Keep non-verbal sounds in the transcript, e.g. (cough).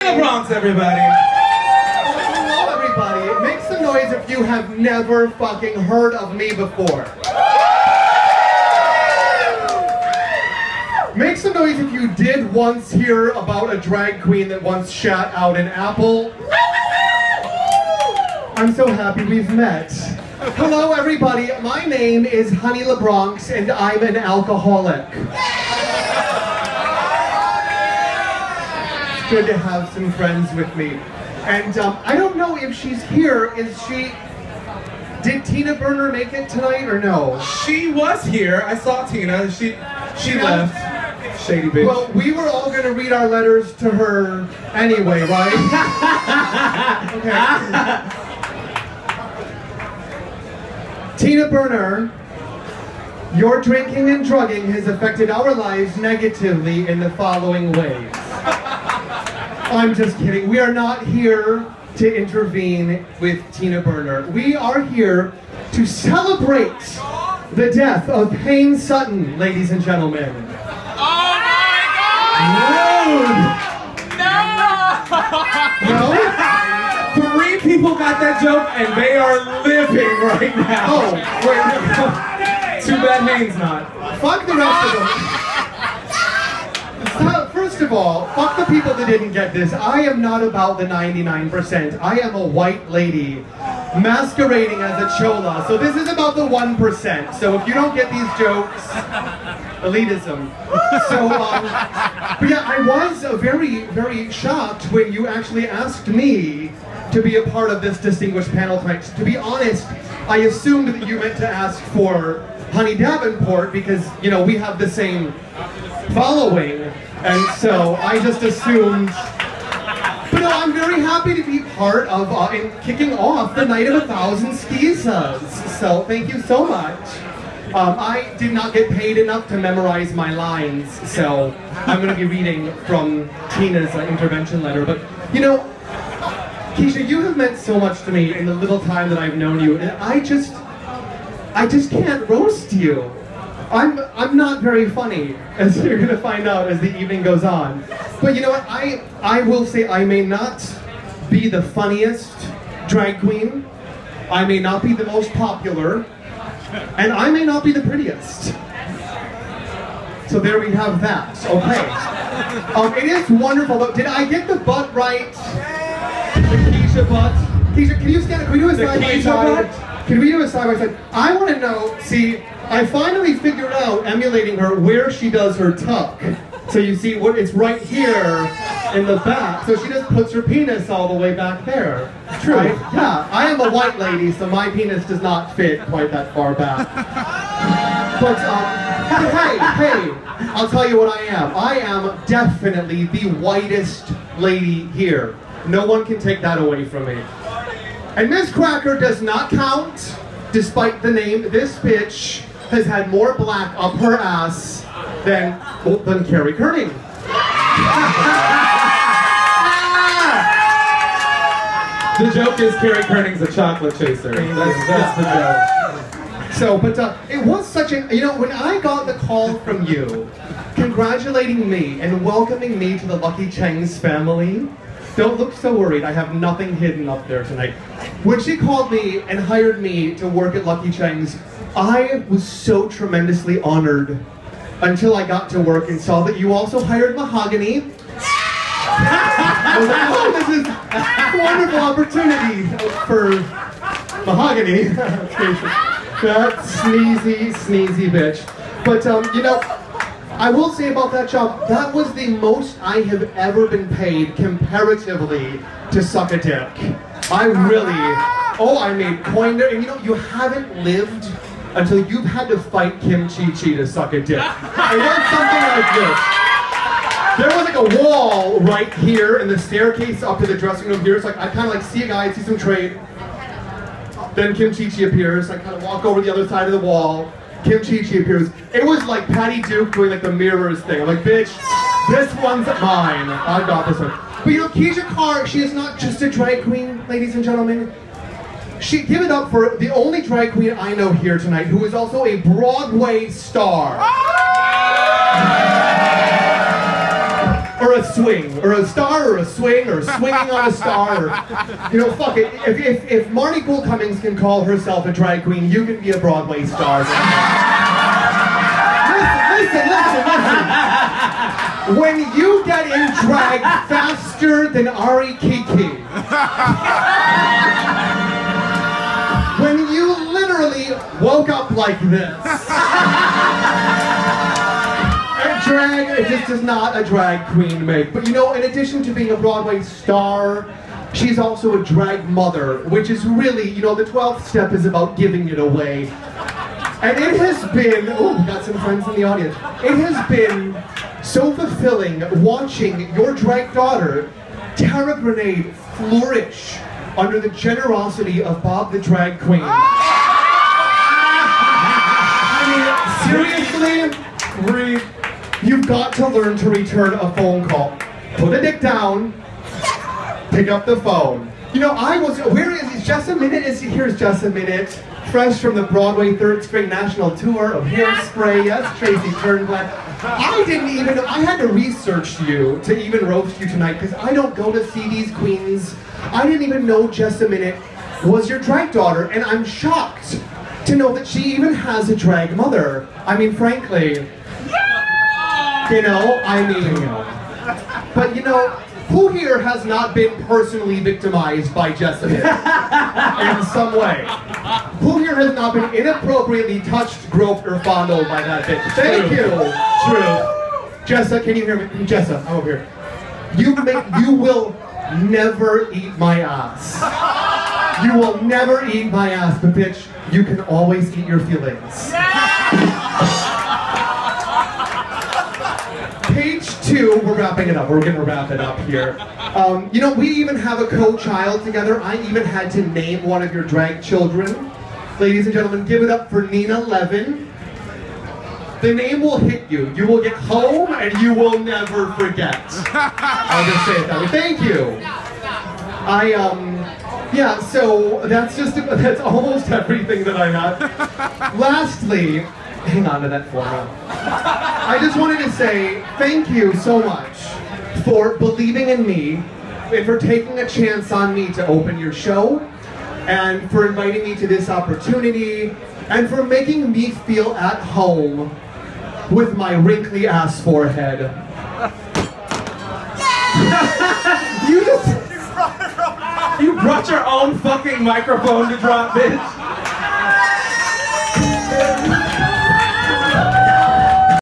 the Bronx, everybody. Hello, everybody. Make some noise if you have never fucking heard of me before. Make some noise if you did once hear about a drag queen that once shat out an apple. I'm so happy we've met. Hello, everybody. My name is Honey LaBronx, and I'm an alcoholic. Good to have some friends with me. And um, I don't know if she's here. Is she? Did Tina Burner make it tonight or no? She was here. I saw Tina. She she Yeah. left. Shady bitch. Well, we were all gonna read our letters to her anyway, right? (laughs) okay. Tina Burner, your drinking and drugging has affected our lives negatively in the following ways. I'm just kidding. We are not here to intervene with Tina Burner. We are here to celebrate the death of Payne Sutton, ladies and gentlemen. Oh my God! Rude. No? Three people got that joke and they are living right now. Oh, wait. Too bad Haynes not. Fuck the rest of them. First of all, fuck the people that didn't get this. I am not about the 99%. I am a white lady masquerading as a chola. So this is about the 1%. So if you don't get these jokes, (laughs) elitism. So, um, but yeah, I was very, very shocked when you actually asked me to be a part of this distinguished panel tonight. To be honest, I assumed that you meant to ask for Honey Davenport because, you know, we have the same following. And so I just assumed. But no, I'm very happy to be part of uh, in kicking off the Night of a Thousand Kizhas. So thank you so much. Um, I did not get paid enough to memorize my lines, so I'm going to be reading from Tina's uh, intervention letter. But you know, Kizha, you have meant so much to me in the little time that I've known you, and I just, I just can't roast you. I'm, I'm not very funny, as you're gonna find out as the evening goes on. But you know what? I, I will say I may not be the funniest drag queen. I may not be the most popular, and I may not be the prettiest. So there we have that. Okay. Um, it is wonderful. Though. Did I get the butt right? The Kizha butt. Kizha, can you stand? Can we do a The side by side? butt? Can we do a side by side? I want to know. See, I finally figured out, emulating her, where she does her tuck. So you see, what it's right here in the back. So she just puts her penis all the way back there. True. yeah, I am a white lady, so my penis does not fit quite that far back. But um, hey, hey, I'll tell you what I am. I am definitely the whitest lady here. No one can take that away from me. And Miss Cracker does not count, despite the name. This bitch has had more black up her ass than well, than Carrie Kerning. The joke is Carrie Kerning's a chocolate chaser. That's, that's the joke. So, but uh, it was such a, you know, when I got the call from you, congratulating me and welcoming me to the Lucky Cheng's family, don't look so worried, I have nothing hidden up there tonight. When she called me and hired me to work at Lucky Cheng's, I was so tremendously honored until I got to work and saw that you also hired Mahogany. (laughs) This is a wonderful opportunity for mahogany. (laughs) that sneezy, sneezy bitch. But um, you know, I will say about that job, that was the most I have ever been paid comparatively to suck a dick. I really, oh, I made coin and you know, you haven't lived until you've had to fight Kim Chi Chi to suck a dick. I want something like this. There was like a wall right here and the staircase up to the dressing room here. It's like I kind of like see a guy, see some trade. Then Kim Chi Chi appears. I kind of walk over the other side of the wall. Kim Chi Chi appears. It was like Patty Duke doing like the mirrors thing. I'm like, bitch, this one's mine. I got this one. But you know, Kizha Carr, she is not just a drag queen, ladies and gentlemen. She give it up for the only drag queen I know here tonight who is also a Broadway star. or a swing, or a star, or a swing, or swinging on a star, or, you know, fuck it. If, if, if Marti Gould Cummings can call herself a drag queen, you can be a Broadway star. Listen, listen, listen. When you get in drag faster than Ari Kiki, when you literally woke up like this. A drag, it just is not a drag queen make. But you know, in addition to being a Broadway star, she's also a drag mother, which is really, you know, the 12th step is about giving it away. And it has been, oh, we got some friends in the audience. It has been so fulfilling watching your drag daughter, Tara Grenade, flourish under the generosity of Bob the Drag Queen. Ah! I mean, seriously, Bree, you've got to learn to return a phone call. Put the dick down, pick up the phone. You know, I was, where is he? Just a minute, is he? Here's just a minute. Fresh from the Broadway third string national tour of Hairspray. Yes, Tracy Turnblad. I didn't even, I had to research you to even roast you tonight because I don't go to see these queens. I didn't even know just a minute was your drag daughter, and I'm shocked to know that she even has a drag mother. I mean, frankly, you know, I mean, but you know, who here has not been personally victimized by Jessamine (laughs) in some way? Has not been inappropriately touched, groped, or fondled by that bitch? Thank True. you. True. Jessa, can you hear me? Jessa, I'm over here. You make, you will never eat my ass. You will never eat my ass, but bitch, you can always eat your feelings. Page two, we're wrapping it up. We're gonna wrap it up here. Um, you know, we even have a co-child together. I even had to name one of your drag children. Ladies and gentlemen, give it up for Nina Levin. The name will hit you. You will get home and you will never forget. (laughs) I'll just say it that way. Thank you. I um yeah, so that's just that's almost everything that I had. (laughs) Lastly, hang on to that for. I just wanted to say thank you so much for believing in me and for taking a chance on me to open your show and for inviting me to this opportunity and for making me feel at home with my wrinkly ass forehead. (laughs) you just (laughs) You brought your own fucking microphone to drop, bitch.